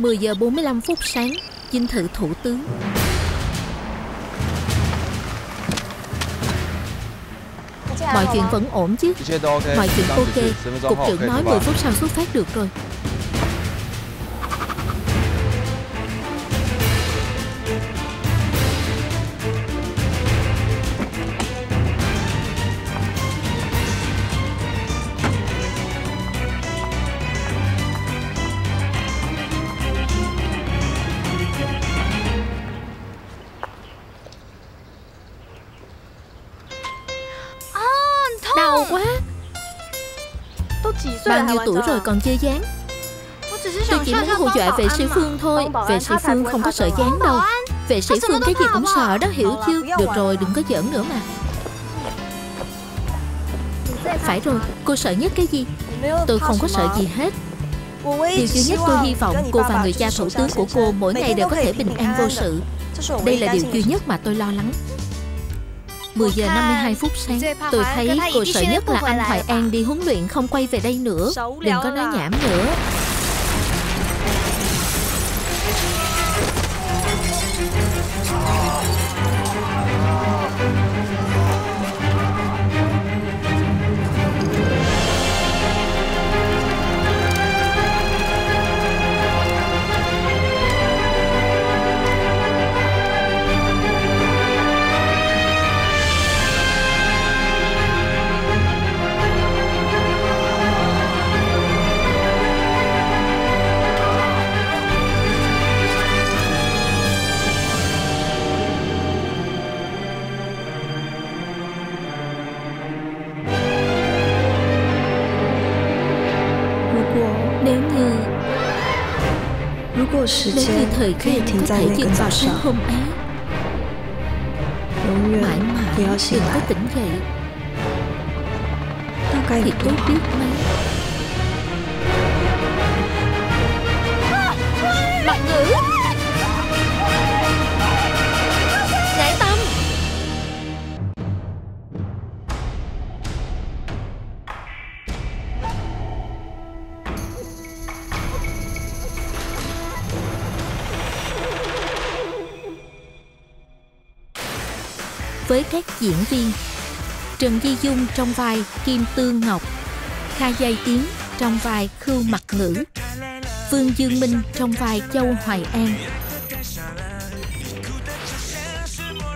10 giờ 45 phút sáng, dinh thự thủ tướng. Mọi chuyện vẫn ổn chứ? Mọi chuyện ok. Cục trưởng nói 10 phút sau xuất phát được rồi. rồi còn chơi dán. Tôi chỉ muốn hù dọa vệ sĩ Phương thôi Vệ sĩ Phương không có sợ dán đâu. Vệ sĩ Phương cái gì cũng sợ đó hiểu chưa? Được rồi đừng có giỡn nữa mà. Phải rồi cô sợ nhất cái gì? Tôi không có sợ gì hết. Điều duy nhất tôi hy vọng cô và người cha thủ tướng của cô mỗi ngày đều có thể bình an vô sự. Đây là điều duy nhất mà tôi lo lắng. 10 giờ 52 phút sáng. Tôi thấy cô sợ nhất là anh Hoài An đi huấn luyện không quay về đây nữa. Đừng có nói nhảm nữa. nếu như thời gian có thể dừng vào sáng hôm ấy mãi mãi đừng có tỉnh dậy. Thì tôi biết mấy Bạn ngữ Với các diễn viên. Trần Di Dung trong vai, Kim Tương Ngọc. Kha Giai Tiến trong vai Khưu Mặt Ngữ. Vương Dương Minh trong vai, Châu Hoài An.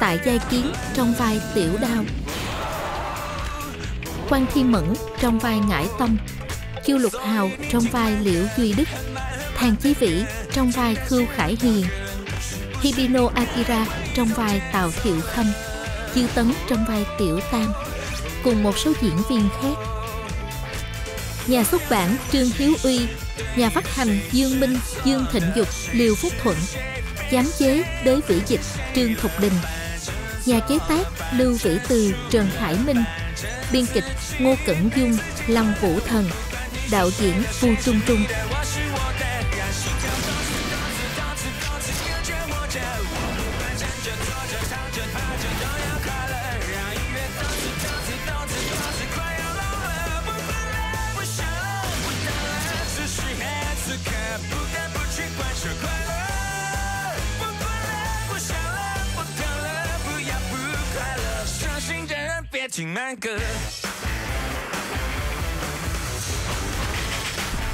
Tại Giai Kiến trong vai, Tiểu Đao. Quan Thi Mẫn trong vai, Ngải Tâm. Kiêu Lục Hào trong vai, Liễu Duy Đức. Thàn Chí Vĩ trong vai, Khưu Khải Hiền. Hibino Akira trong vai, Tào Thiệu Khâm chiêu Tấn trong vai Tiểu Tam cùng một số diễn viên khác. Nhà xuất bản Trương Hiếu Uy, nhà phát hành Dương Minh, Dương Thịnh Dục, Liêu Phúc Thuận, giám chế Đới Vĩ Dịch, Trương Thục Đình, nhà chế tác Lưu Vĩ Từ, Trần Khải Minh, biên kịch Ngô Cẩn Dung, Long Vũ Thần, đạo diễn Vu Trung Trung.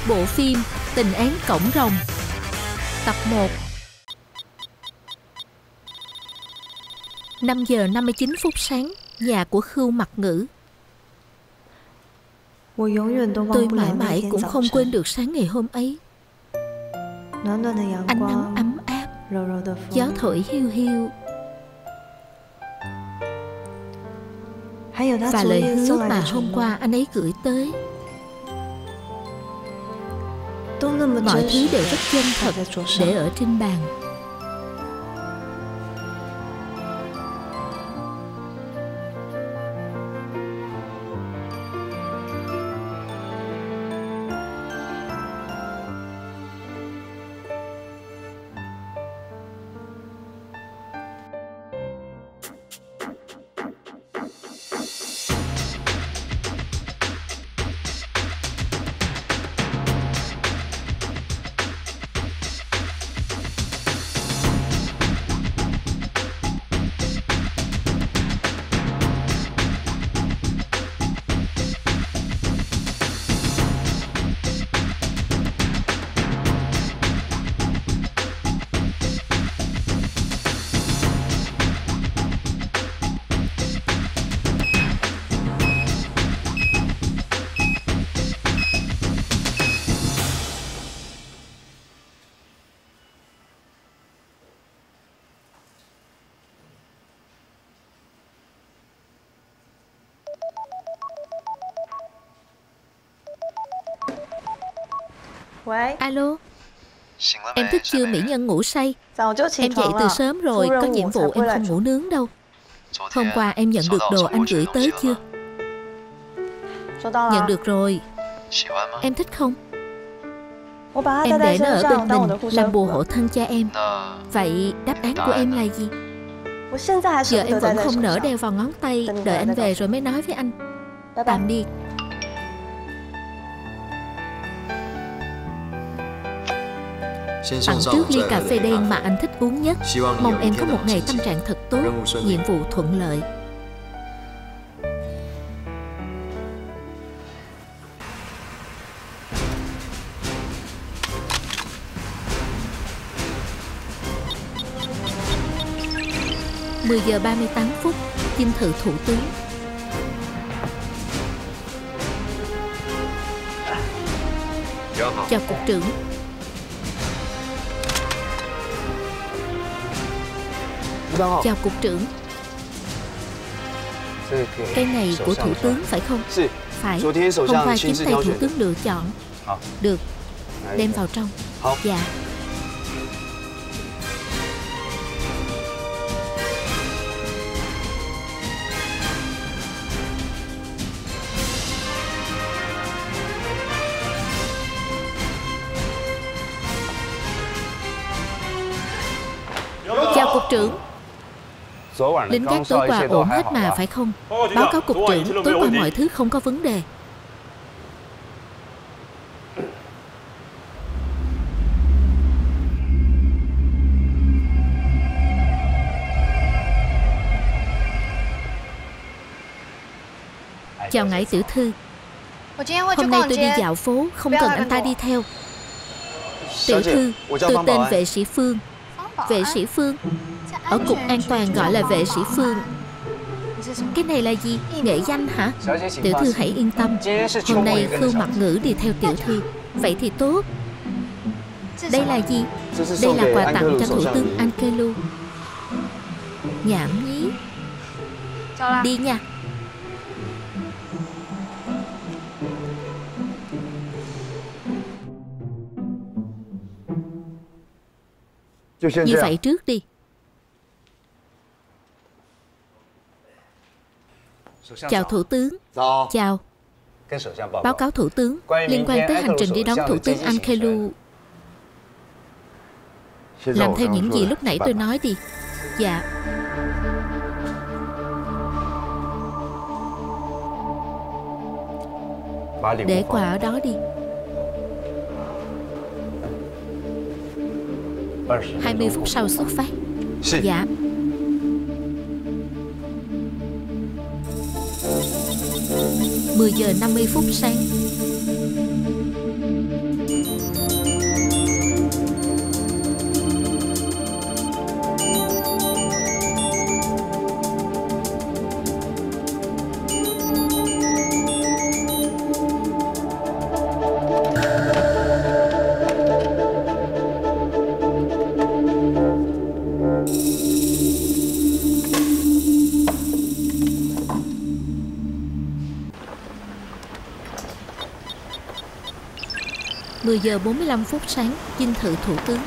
Bộ phim Tình án cổng rồng Tập 1 5 giờ 59 phút sáng, nhà của Khưu Mặt Ngữ. Tôi mãi mãi cũng không quên được sáng ngày hôm ấy. Ánh nắng ấm áp, gió thổi hiu hiu. và lời hứa mà hôm qua anh ấy gửi tới. Mọi thứ đều rất chân thật để ở trên bàn. Alo. Em thức chưa mỹ nhân ngủ say. Em dậy từ sớm rồi Có nhiệm vụ em không ngủ nướng đâu. Hôm qua em nhận được đồ anh gửi tới chưa Nhận được rồi. Em thích không? Em để nó ở bên mình Làm bùa hộ thân cho em. Vậy đáp án của em là gì? Giờ em vẫn không nỡ đeo vào ngón tay Đợi anh về rồi mới nói với anh. Tạm biệt Tặng trước ly cà phê đen mà anh thích uống nhất. Mong em có một ngày tâm trạng thật tốt, nhiệm vụ thuận lợi. Mười giờ 38 phút, dinh thự thủ tướng. Chào cục trưởng, Vâng Chào cục trưởng. Cây này của thủ tướng phải không? Phải. Hôm qua chính tay thủ tướng lựa chọn. Được. Đem vào trong. Dạ. Lính gác tối qua ổn hết mà phải không? Báo cáo cục trưởng tối qua mọi thứ không có vấn đề. Chào ngải tiểu thư. Hôm nay tôi đi dạo phố Không cần anh ta đi theo. Tiểu thư Tôi tên vệ sĩ Phương. Vệ sĩ Phương. Ở cục an toàn gọi là vệ sĩ Phương. Cái này là gì? Nghệ danh hả? Tiểu thư hãy yên tâm. Hôm nay Khương mặt ngữ đi theo tiểu thư. Vậy thì tốt. Đây là gì? Đây là quà tặng cho thủ tướng Ankelu Nhảm nhí. Đi nha. Như vậy trước đi. Chào Thủ tướng. Chào. Báo cáo Thủ tướng. Liên quan tới hành trình đi đón Thủ tướng Ankelu Làm theo những gì lúc nãy tôi nói đi. Dạ. Để quà ở đó đi. 20 phút sau xuất phát. Dạ. Mười giờ 50 phút sáng. 10 giờ 45 phút sáng, dinh thự thủ tướng.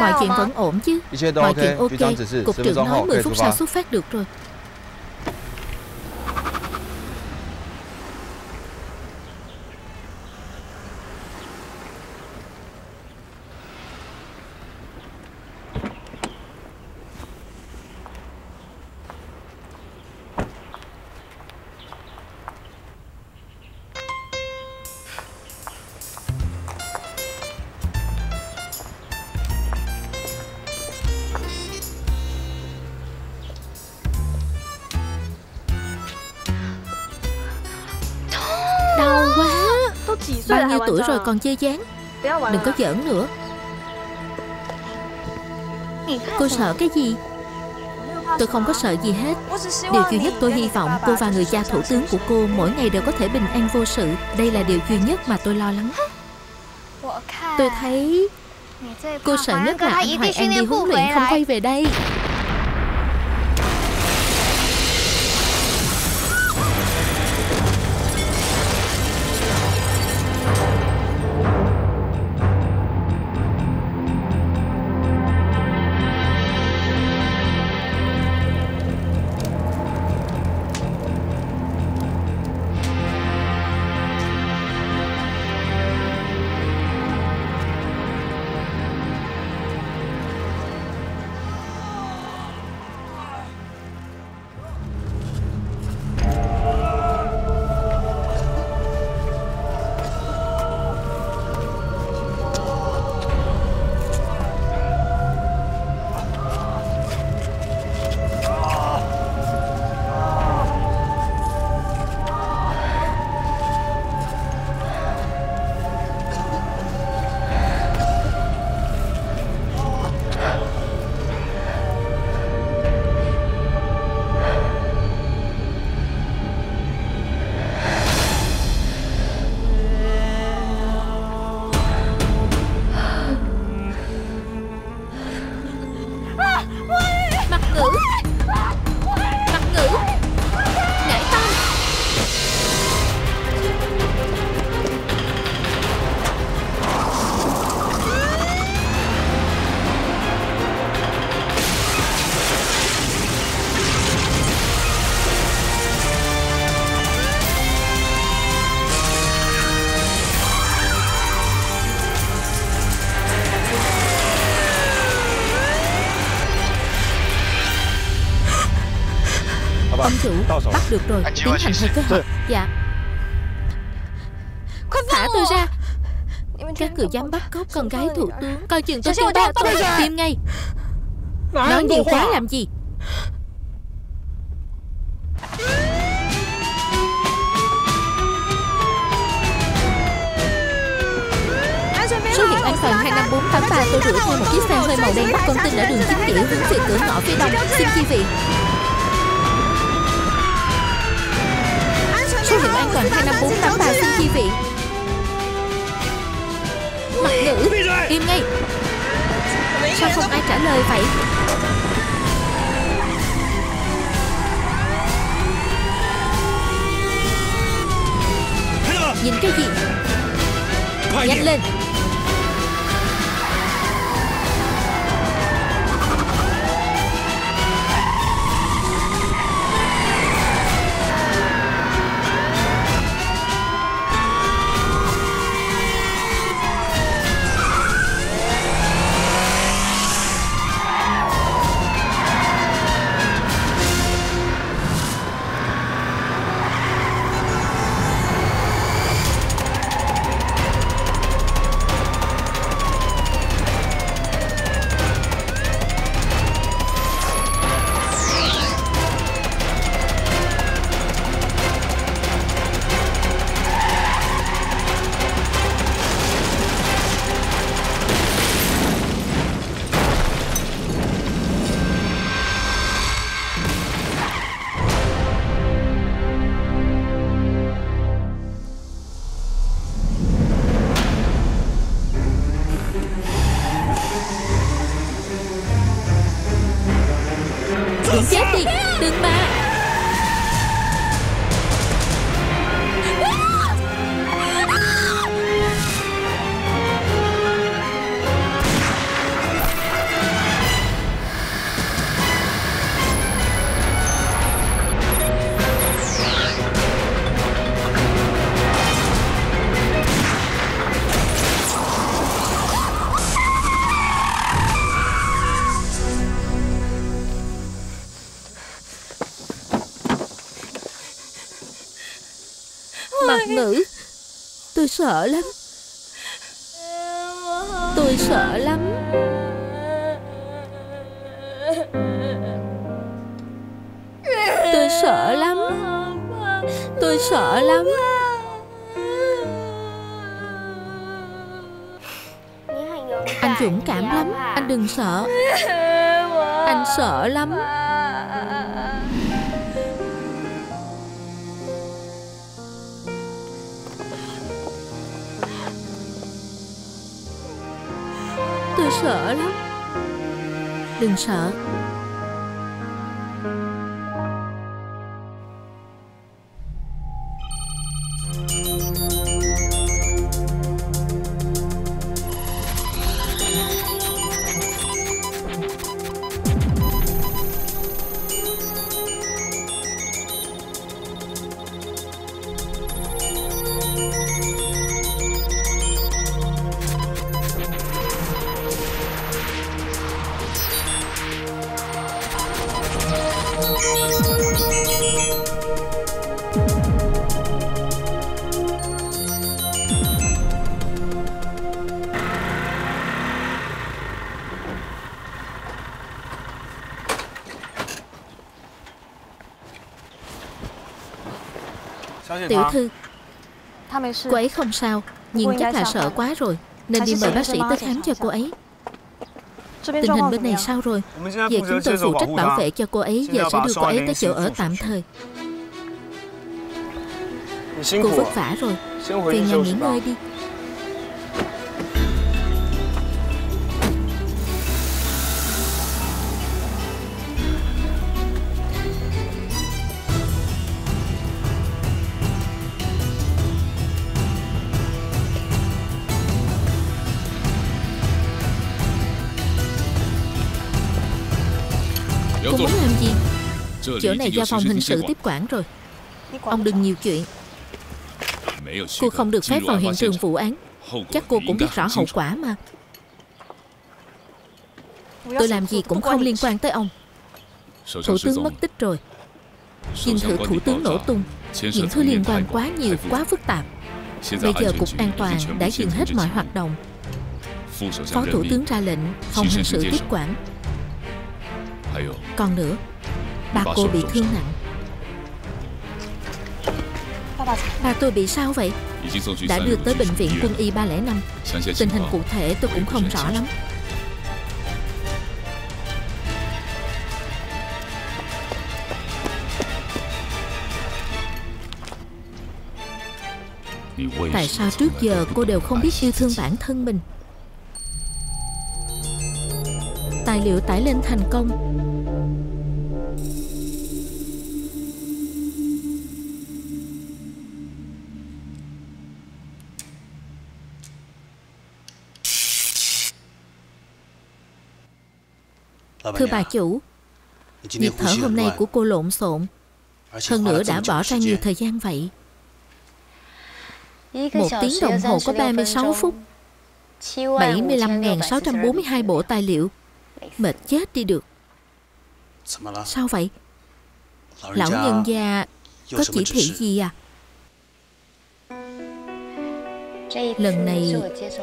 Mọi chuyện vẫn ổn chứ? Mọi chuyện ok. Cục trưởng nói 10 phút sau xuất phát được rồi. Bao nhiêu tuổi rồi còn chơi dáng Đừng có giỡn nữa. Cô sợ cái gì? Tôi không có sợ gì hết. Điều duy nhất tôi hy vọng cô và người cha thủ tướng của cô Mỗi ngày đều có thể bình an vô sự. Đây là điều duy nhất mà tôi lo lắng. Tôi thấy Cô sợ nhất là anh Hoài An đi huấn luyện không quay về đây. Bắt được rồi Tiến hành theo kế hoạch. Dạ. Thả tôi ra. Các người dám bắt cóc con gái thủ tướng. Coi chừng tôi tim ba tôi Tim ngay? Nói nhiều quá làm gì? Số hiệu an toàn 25483 tôi rửa theo một chiếc xe hơi màu đen bắt con tin ở đường chính nghĩa hướng về cửa ngõ phía đông. Xin chi viện Số hiệu an toàn 25483 xin chi viện Mặt ngữ Im ngay. Sao không ai trả lời vậy? Nhìn cái gì? Nhanh lên. Sợ lắm. Tôi sợ lắm. Tôi sợ lắm. Tôi sợ lắm. Anh dũng cảm lắm. Anh đừng sợ. Anh sợ lắm. Tôi sợ lắm. Đừng sợ. Cô ấy không sao Nhưng chắc là sợ quá rồi Nên đi mời bác sĩ tới khám cho cô ấy. Tình hình bên này sao rồi? Giờ chúng tôi phụ trách bảo vệ cho cô ấy Giờ sẽ đưa cô ấy tới chỗ ở tạm thời. Cô vất vả rồi. Về nhà nghỉ ngơi đi Chỗ này do phòng hình sự tiếp quản rồi. Ông đừng nhiều chuyện. Cô không được phép vào hiện trường vụ án. Chắc cô cũng biết rõ hậu quả mà. Tôi làm gì cũng không liên quan tới ông. Thủ tướng mất tích rồi. Dinh thự thủ tướng nổ tung. Những thứ liên quan quá nhiều, quá phức tạp. Bây giờ Cục An toàn đã dừng hết mọi hoạt động. Phó Thủ tướng ra lệnh phòng hình sự tiếp quản. Còn nữa Bà cô bị thương nặng. Bà tôi bị sao vậy? Đã đưa tới bệnh viện quân y 305 Tình hình cụ thể tôi cũng không rõ lắm. Tại sao trước giờ cô đều không biết yêu thương bản thân mình? Tài liệu tải lên thành công Thưa bà chủ Nhịp thở hôm nay của cô lộn xộn. Hơn nữa đã bỏ ra nhiều thời gian vậy. Một tiếng đồng hồ có 36 phút. 75.642 bộ tài liệu. Mệt chết đi được. Sao vậy? Lão nhân gia Có chỉ thị gì à Lần này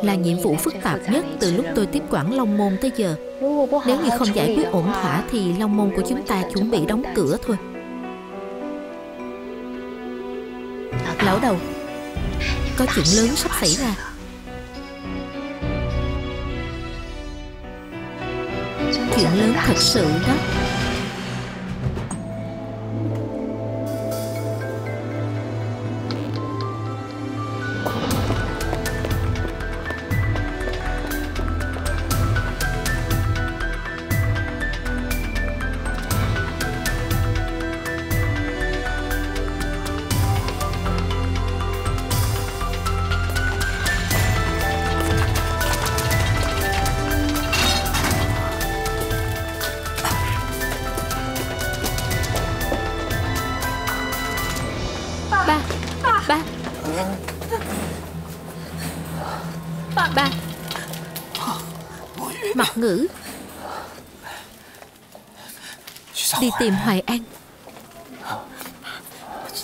là nhiệm vụ phức tạp nhất từ lúc tôi tiếp quản Long Môn tới giờ. Nếu như không giải quyết ổn thỏa thì Long Môn của chúng ta chuẩn bị đóng cửa thôi. Lão đầu, Có chuyện lớn sắp xảy ra. Chuyện lớn thật sự đó. Tìm Hoài An.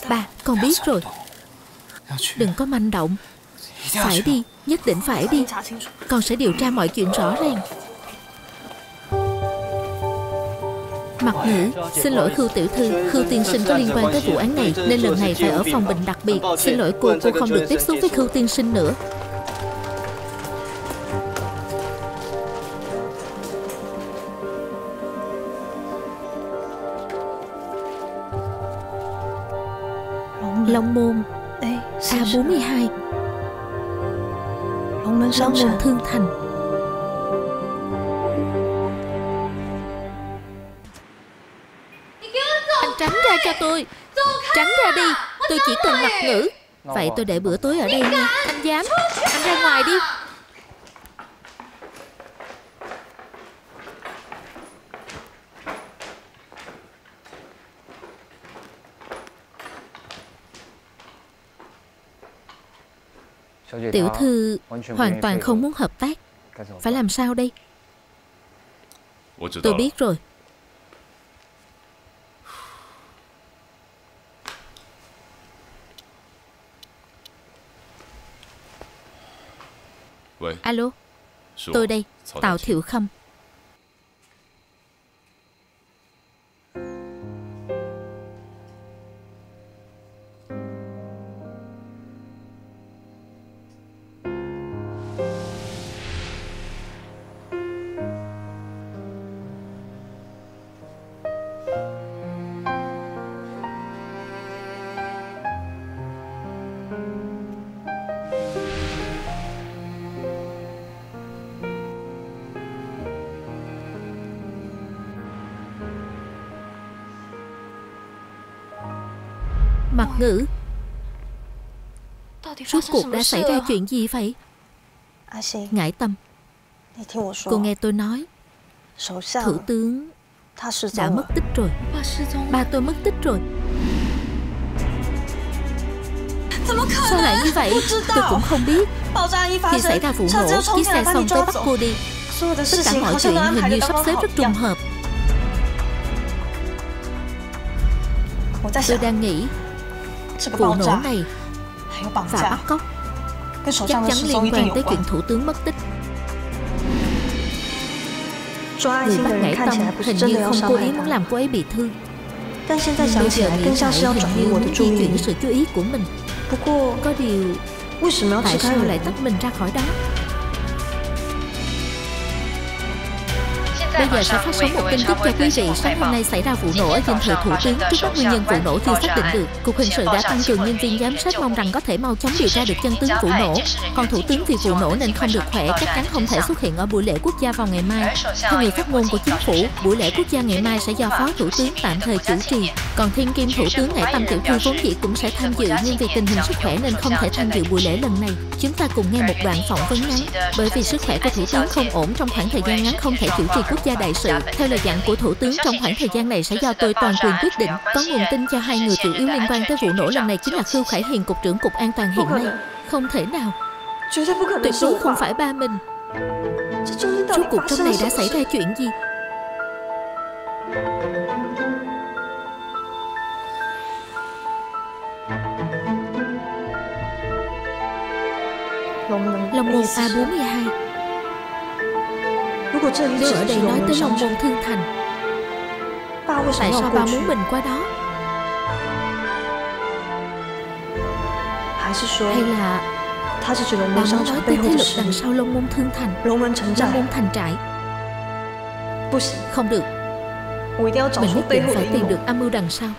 Ba, con biết rồi. Đừng có manh động. Phải đi, Nhất định phải đi. Con sẽ điều tra mọi chuyện rõ ràng. Mặt ngữ Xin lỗi Khưu tiểu thư. Khưu tiên sinh có liên quan tới vụ án này, Nên lần này phải ở phòng bệnh đặc biệt. Xin lỗi cô Cô không được tiếp xúc với Khưu tiên sinh nữa. Môn Long Môn Thương Thành. Anh tránh ra cho tôi. Tránh ra đi. Tôi chỉ cần mặt ngữ. Vậy tôi để bữa tối ở đây nha. Anh dám. Anh ra ngoài đi Tiểu thư hoàn toàn không muốn hợp tác. Phải làm sao đây? Tôi biết rồi. Alo. Tôi đây. Tào Thiệu Khâm Ngữ. Suốt cuộc đã xảy ra chuyện gì vậy? Ngải tâm. Cô nghe tôi nói. Thủ tướng Đã mất tích rồi. Ba tôi mất tích rồi. Sao lại như vậy? Tôi cũng không biết. Khi xảy ra vụ nổ Chiếc xe xong tới bắt cô đi. Tất cả mọi chuyện hình như sắp xếp rất trùng hợp. Tôi đang nghĩ Vụ nổ này và bắt cóc chắc chắn liên quan tới chuyện thủ tướng mất tích. Người bắt nãy tâm hình như không cố ý muốn làm cô ấy bị thương. Nhưng bây giờ nghĩ lại hình như di chuyển sự chú ý của mình. Có điều Tại sao lại tách mình ra khỏi đó? bây giờ sẽ phát sóng một tin tức cho quý vị. Sáng hôm nay xảy ra vụ nổ ở dinh thự thủ tướng. Trước mắt nguyên nhân vụ nổ chưa xác định được. Cục hình sự đã tăng cường nhân viên giám sát mong rằng có thể mau chóng điều tra được chân tướng vụ nổ. Còn thủ tướng vì vụ nổ nên không được khỏe, chắc chắn không thể xuất hiện ở buổi lễ quốc gia vào ngày mai. Theo người phát ngôn của chính phủ, buổi lễ quốc gia ngày mai sẽ do phó thủ tướng tạm thời chủ trì. Còn thiên kim thủ tướng Ngải Tâm Tiểu Thư vốn dĩ cũng sẽ tham dự nhưng vì tình hình sức khỏe nên không thể tham dự buổi lễ lần này. Chúng ta cùng nghe một đoạn phỏng vấn ngắn. Bởi vì sức khỏe của thủ tướng không ổn trong khoảng thời gian ngắn không thể chủ trì quốc gia đại sự theo lời dặn của thủ tướng trong khoảng thời gian này sẽ do tôi toàn quyền quyết định có nguồn tin cho hai người chủ yếu liên quan tới vụ nổ lần này chính là khưu khải hiền cục trưởng cục an toàn hiện nay. không thể nào. Tuyệt đối không phải ba mình. Rốt cuộc trong này đã xảy ra chuyện gì? Long mồm A42 Đưa ở đây nói tới lòng môn thương thành. Tại sao ba muốn mình qua đó? Hay là ba muốn nói tới thế lực đằng sau Long Môn Thương Thành. Long Môn Thành Trại. Không được. Mình nhất định phải tìm được âm mưu đằng sau.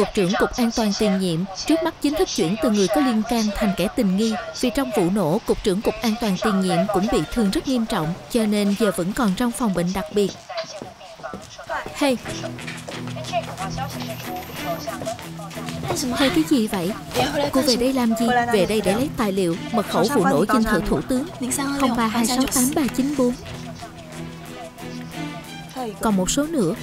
Cục trưởng Cục An toàn tiền nhiệm trước mắt chính thức chuyển từ người có liên can thành kẻ tình nghi vì trong vụ nổ, Cục trưởng Cục An toàn tiền nhiệm cũng bị thương rất nghiêm trọng cho nên giờ vẫn còn trong phòng bệnh đặc biệt. Hey! Hay cái gì vậy? Cô về đây làm gì? Về đây để lấy tài liệu, mật khẩu vụ nổ dinh thự thủ tướng 03268394 Còn một số nữa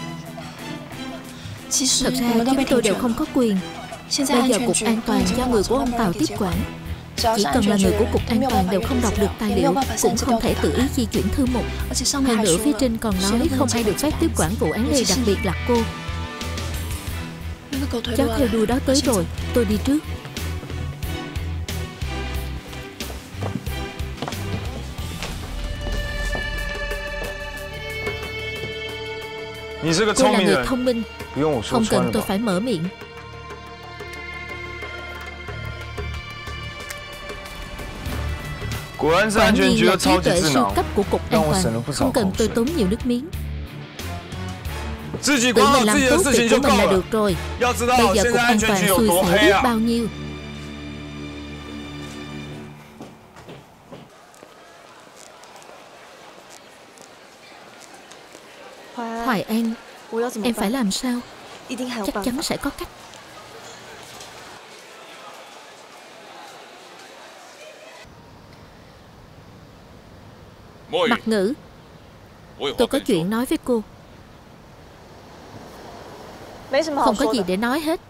thật ra chúng tôi đều không có quyền. Bây giờ Cục An toàn do người của ông Tàu tiếp quản. Chỉ cần là người của Cục An toàn đều không đọc được tài liệu Cũng không thể tự ý di chuyển thư mục. Hơn nữa phía trên còn nói không ai được phép tiếp quản vụ án này đặc biệt là cô. Cháu theo đuôi đó tới rồi Tôi đi trước. Cô là người thông minh. Không cần tôi phải mở miệng. Quả nhiên là trí tuệ siêu cấp của Cục An toàn. Không cần tôi tốn nhiều nước miếng. Tự mình làm tốt việc của mình là được rồi. Bây giờ Cục An toàn xui xẻo biết bao nhiêu. Hoài An Em phải làm sao? Chắc chắn sẽ có cách. Mặt ngữ. Tôi có chuyện nói với cô. Không có gì để nói hết.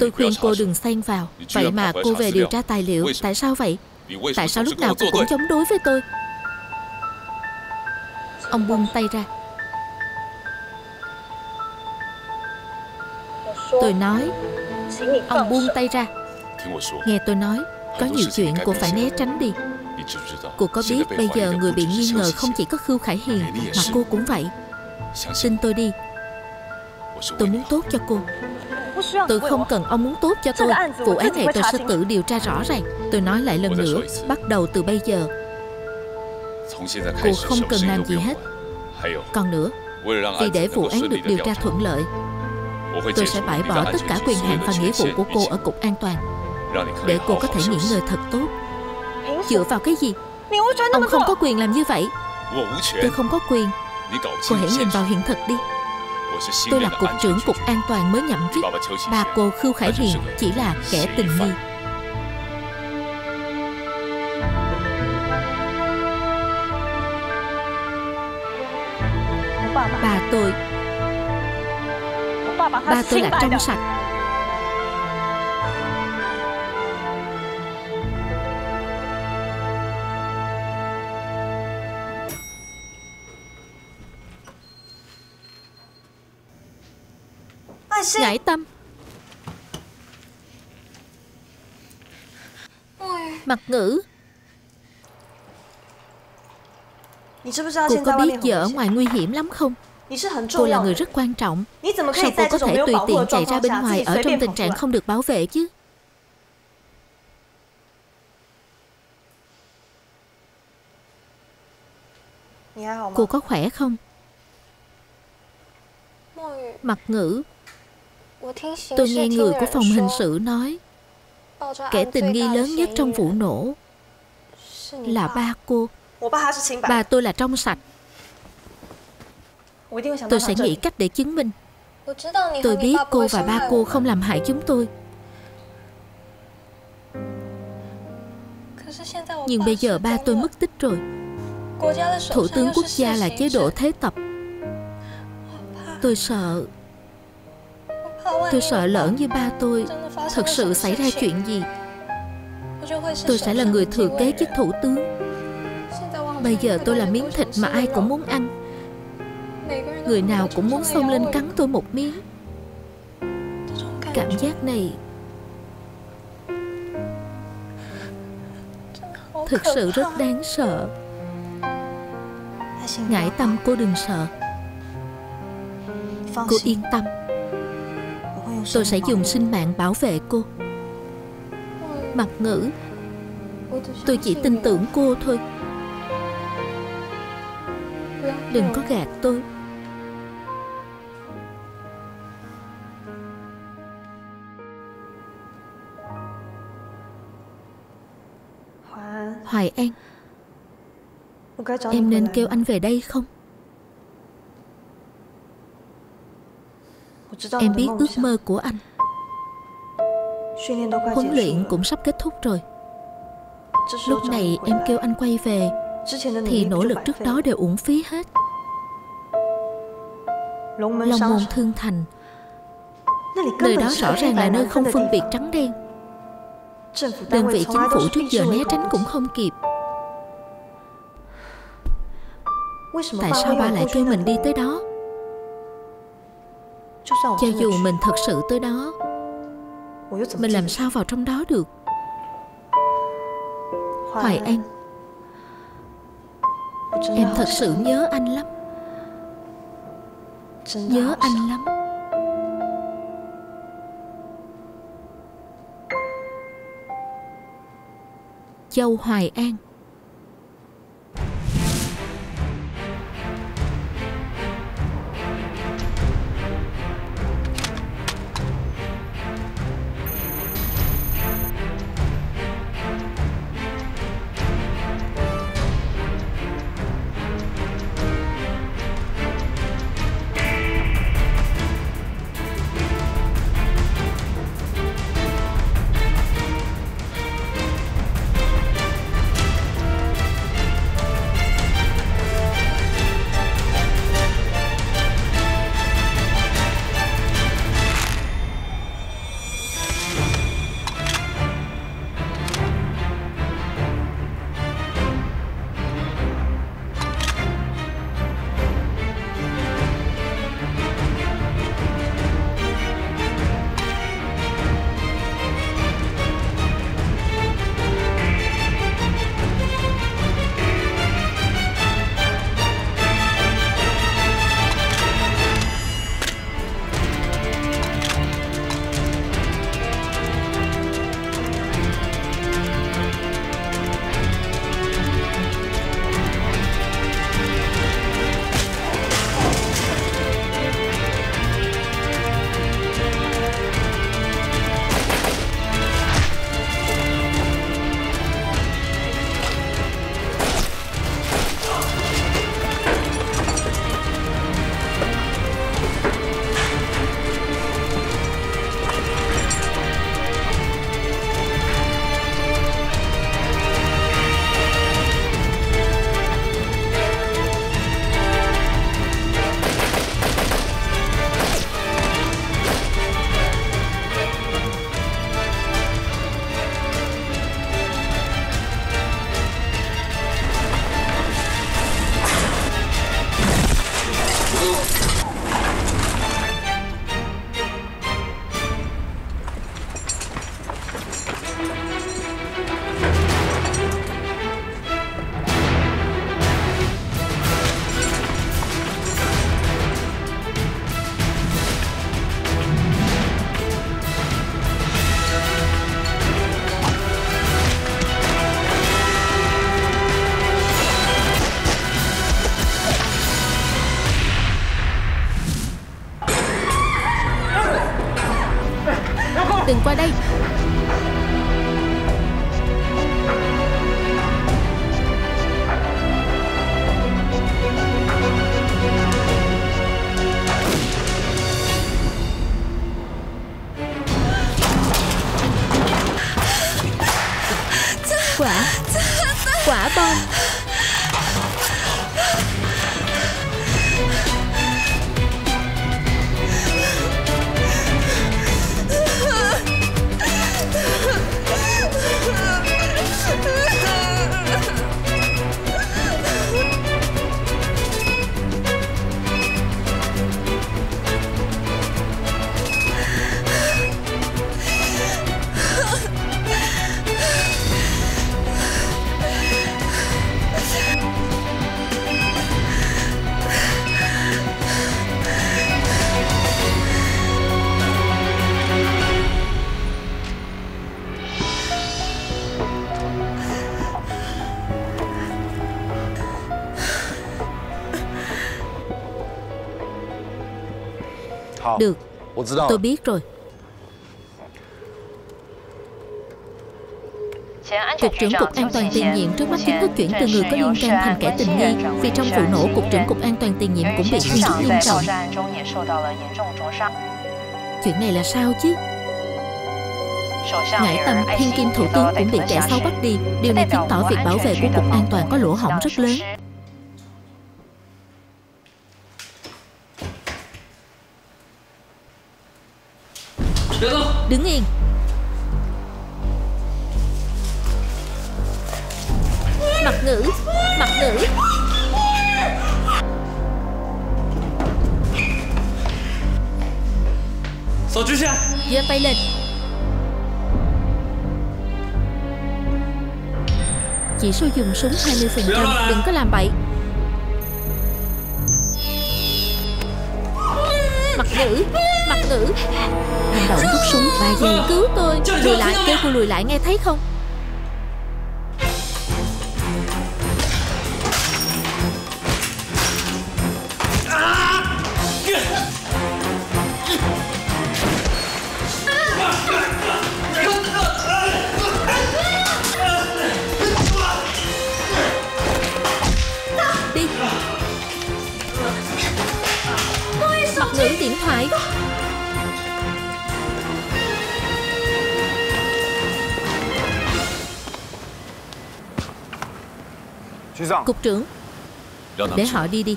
Tôi khuyên cô đừng xen vào. Vậy mà cô về điều tra tài liệu. Tại sao vậy? Tại sao lúc nào cô cũng chống đối với tôi? Ông buông tay ra. Tôi nói. Ông buông tay ra. Nghe tôi nói Có nhiều chuyện cô phải né tránh đi. Cô có biết bây giờ người bị nghi ngờ không chỉ có Khưu Khải Hiền Mà cô cũng vậy. Xin tôi đi. Tôi muốn tốt cho cô. Tôi không cần ông muốn tốt cho tôi. Vụ án này tôi sẽ tự điều tra rõ ràng. Tôi nói lại lần nữa Bắt đầu từ bây giờ. Cô không cần làm gì hết. Còn nữa Vì để vụ án được điều tra thuận lợi Tôi sẽ bãi bỏ tất cả quyền hạn và nghĩa vụ của cô ở Cục An toàn. Để cô có thể nghỉ ngơi thật tốt. Dựa vào cái gì? Ông không có quyền làm như vậy. Tôi không có quyền. Cô hãy nhìn vào hiện thực đi. Tôi là cục trưởng cục an toàn mới nhậm chức. Bà cô Khưu Khải Hiền chỉ là kẻ tình nghi. Bà tôi ba tôi là trong sạch. Ngải tâm. Mặt ngữ. Cô có biết giờ ở ngoài nguy hiểm lắm không? Cô là người rất quan trọng. Sao cô có thể tùy tiện chạy ra bên ngoài Ở trong tình trạng không được bảo vệ chứ? Cô có khỏe không? Mặt ngữ. Tôi nghe người của phòng hình sự nói. Kẻ tình nghi lớn nhất trong vụ nổ Là ba cô. Ba tôi là trong sạch. Tôi sẽ nghĩ cách để chứng minh. Tôi biết cô và ba cô không làm hại chúng tôi. Nhưng bây giờ ba tôi mất tích rồi. Thủ tướng quốc gia là chế độ thế tập. Tôi sợ Tôi sợ lỡ như ba tôi Thật sự xảy ra chuyện gì. Tôi sẽ là người thừa kế chức thủ tướng. Bây giờ tôi là miếng thịt mà ai cũng muốn ăn. Người nào cũng muốn xông lên cắn tôi một miếng. Cảm giác này Thực sự rất đáng sợ. Ngại tâm cô đừng sợ. Cô yên tâm. Tôi sẽ dùng sinh mạng bảo vệ cô. Mặt ngữ, Tôi chỉ tin tưởng cô thôi. Đừng có gạt tôi. Hoài An, Em nên kêu anh về đây không? Em biết ước mơ của anh. Huấn luyện cũng sắp kết thúc rồi. Lúc này em kêu anh quay về thì nỗ lực trước đó đều uổng phí hết. Long môn thương thành. Nơi đó rõ ràng là nơi không phân biệt trắng đen. Đơn vị chính phủ trước giờ né tránh cũng không kịp. Tại sao ba lại kêu mình đi tới đó? Cho dù mình thật sự tới đó mình làm sao vào trong đó được? Hoài an. Em thật sự nhớ anh lắm. Nhớ anh lắm. Châu Hoài An. Quả. Quả bom. Tôi biết rồi. Cục trưởng Cục An toàn tiền nhiệm trước mắt chính thức chuyển từ người có liên can thành kẻ tình nghi Vì trong vụ nổ, Cục trưởng Cục An toàn tiền nhiệm cũng bị thương rất nghiêm trọng. Chuyện này là sao chứ? Ngải tâm, thiên kim thủ tướng cũng bị kẻ xấu bắt đi. Điều này chứng tỏ việc bảo vệ của Cục An toàn có lỗ hổng rất lớn. Đứng yên. Mặt ngữ Mặt ngữ giơ tay lên. Chỉ số dùng súng 20% Đừng có làm bậy. Mặt ngữ Mặt ngữ Hành động rút súng 3 giây Cứu tôi. Lùi lại Kêu cô lùi lại nghe thấy không Cục trưởng Để họ đi đi.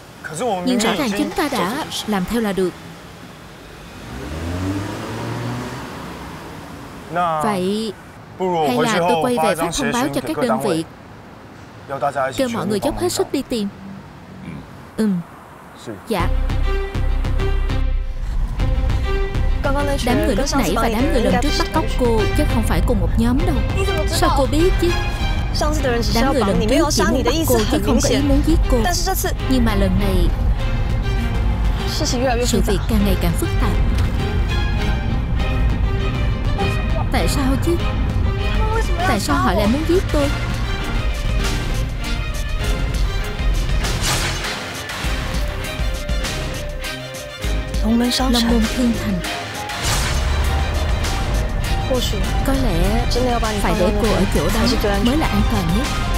Nhưng rõ ràng chúng ta đã làm theo là được. Vậy Hay là tôi quay về phát thông báo cho các đơn vị. Kêu mọi người dốc hết sức đi tìm. Ừ, Dạ. Đám người lúc nãy và đám người lần trước bắt cóc cô Chắc không phải cùng một nhóm đâu. Sao cô biết chứ? Đám người lần trước chỉ muốn cô chứ không có muốn giết cô Nhưng mà lần này Sự việc càng ngày càng phức tạp Tại sao chứ Tại sao họ lại muốn giết tôi Long môn thương thành có lẽ phải để cô ở chỗ đó mới là an toàn nhất.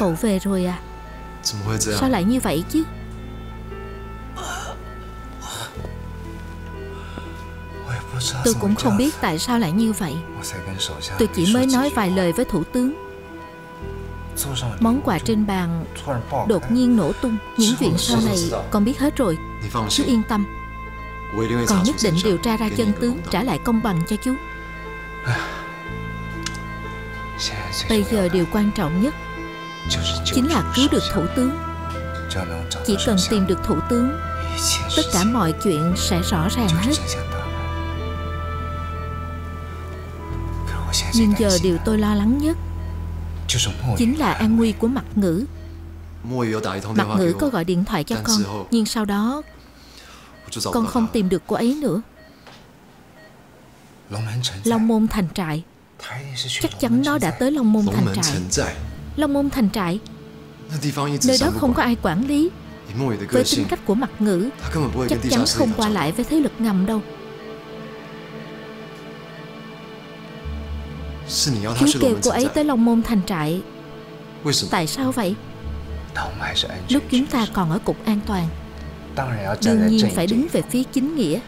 Cậu về rồi à? Sao lại như vậy chứ? Tôi cũng không biết tại sao lại như vậy. Tôi chỉ mới nói vài lời với thủ tướng. Món quà trên bàn đột nhiên nổ tung. Những chuyện sau này con biết hết rồi. Chú yên tâm. Con nhất định điều tra ra chân tướng Trả lại công bằng cho chú. Bây giờ điều quan trọng nhất chính là cứu được thủ tướng. Chỉ cần tìm được thủ tướng, tất cả mọi chuyện sẽ rõ ràng hết. Nhưng giờ điều tôi lo lắng nhất chính là an nguy của mặt ngữ. Mặt ngữ có gọi điện thoại cho con, nhưng sau đó con không tìm được cô ấy nữa. Long môn thành trại. Chắc chắn nó đã tới long môn thành trại. Long Môn thành trại. Nơi đó không có ai quản lý. Với tính cách của mặt ngữ Chắc chắn không qua lại với thế lực ngầm đâu. Chú kêu cô ấy tới Long Môn thành trại. Tại sao vậy? Lúc chúng ta còn ở cục an toàn Đương nhiên phải đứng về phía chính nghĩa.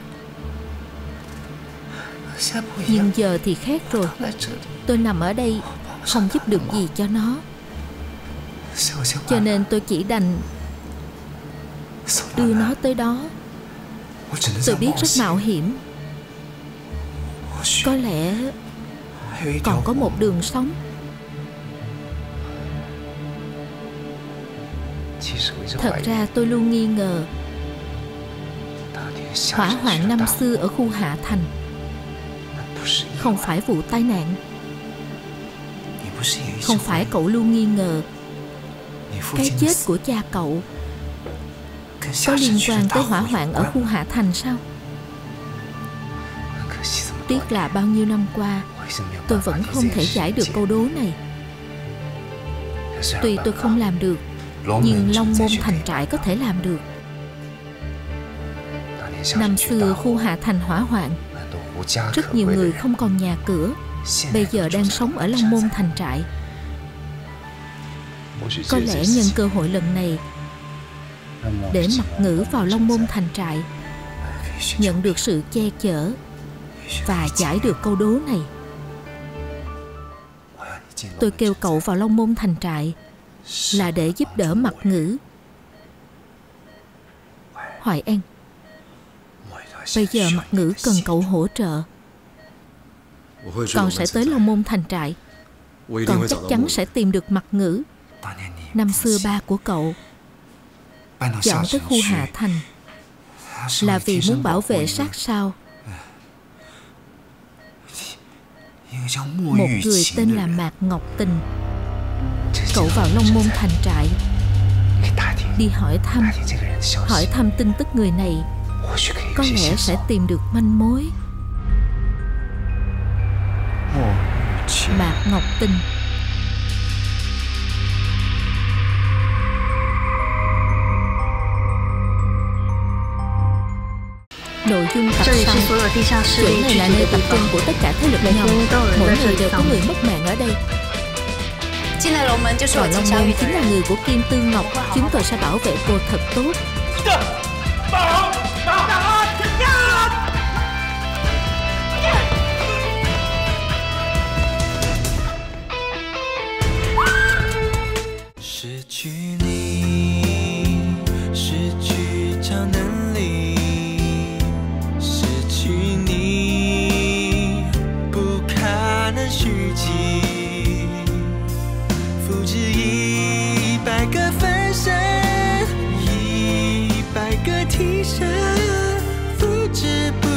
Nhưng giờ thì khác rồi. Tôi nằm ở đây Không giúp được gì cho nó. Cho nên tôi chỉ đành Đưa nó tới đó. Tôi biết rất mạo hiểm. Có lẽ Còn có một đường sống. Thật ra tôi luôn nghi ngờ Hỏa hoạn năm xưa ở khu Hạ Thành. Không phải vụ tai nạn. Không phải cậu luôn nghi ngờ cái chết của cha cậu có liên quan tới hỏa hoạn ở khu Hạ Thành sao? Tiếc là bao nhiêu năm qua Tôi vẫn không thể giải được câu đố này. Tuy tôi không làm được Nhưng Long Môn Thành Trại có thể làm được. Năm xưa khu Hạ Thành hỏa hoạn Rất nhiều người không còn nhà cửa. Bây giờ đang sống ở Long Môn Thành Trại. Có lẽ nhân cơ hội lần này Để mặt ngữ vào Long Môn thành trại Nhận được sự che chở Và giải được câu đố này. Tôi kêu cậu vào Long Môn thành trại Là để giúp đỡ mặt ngữ. Hoài An Bây giờ mặt ngữ cần cậu hỗ trợ. Con sẽ tới Long Môn thành trại. Con chắc chắn sẽ tìm được mặt ngữ. Năm xưa ba của cậu chọn tới khu Hạ Thành Là vì muốn bảo vệ sát sao. Một người tên là Mạc Ngọc Tình. Cậu vào Long Môn thành trại, Đi hỏi thăm Hỏi thăm tin tức người này. Có lẽ sẽ tìm được manh mối. Mạc Ngọc Tình Nội dung tập sau. Chỗ này là nơi tập trung của tất cả thế lực nhau. Mỗi người đều có người mất mạng ở đây. Rồi Long Môn chính là người của Kim Tư Ngọc. Chúng tôi sẽ bảo vệ cô thật tốt. 一生复制不